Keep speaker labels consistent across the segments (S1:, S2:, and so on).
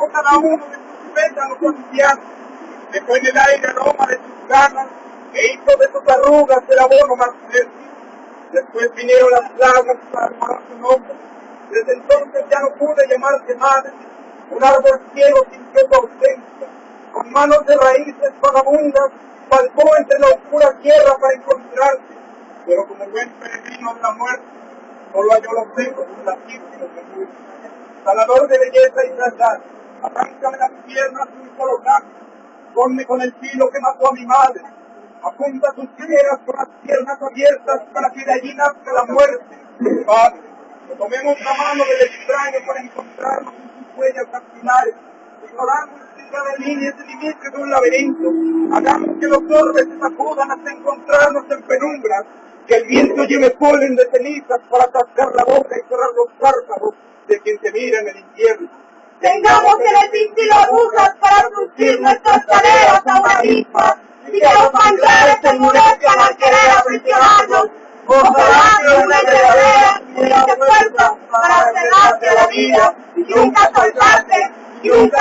S1: sacó cada uno de sus pétalos ancianos, dejó en el aire aroma de sus ganas, e hizo de sus arrugas el abono más fértil. Después vinieron las plagas para armar su nombre. Desde entonces ya no pude llamarse madre, un árbol ciego sin que tu ausencia, con manos de raíces vagabundas, palpó entre la oscura tierra para encontrarse, pero como buen peregrino de la muerte, solo halló los secos de la de Salador de belleza y tratar, arráncame las piernas sin colocar, ponme con el filo que mató a mi madre, apunta tus piedras con las piernas abiertas para que de allí nazca la muerte. Padre, tomemos la mano del extraño para encontrarnos en sus huellas dactilares, ignorando de líneas de límites de un laberinto. Hagamos que los orbes se sacudan hasta encontrarnos en penumbras, que el viento lleve polen de cenizas para atascar la boca y cerrar los párpados de quien se mira en el infierno.
S2: Tengamos el difícil agujas para surgir nuestras tareas a una misma y que los manglares se endurezcan al querer aprisionarnos. Ojalá que una verdadera y fuerza para cerrarte la vida y nunca soltarte, nunca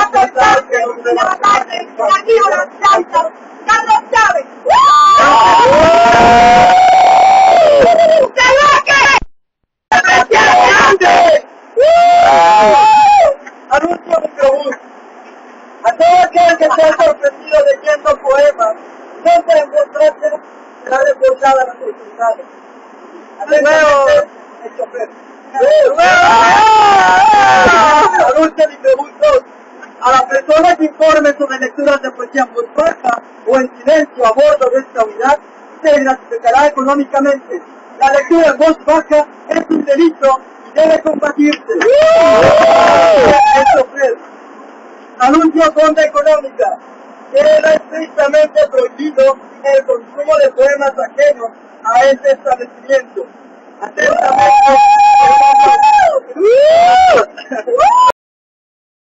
S1: ha sorprendido leyendo poemas, se encontrarse será deportada a las autoridades. Atentamente, el chofer. Anuncio microbús 2. A las personas que informen sobre lecturas de poesía en voz baja o en silencio a bordo de esta unidad, se gratificará económicamente. La lectura en voz baja es un delito y debe combatirse. El chofer. Sonda económica. Queda estrictamente prohibido el consumo de poemas ajenos a este establecimiento.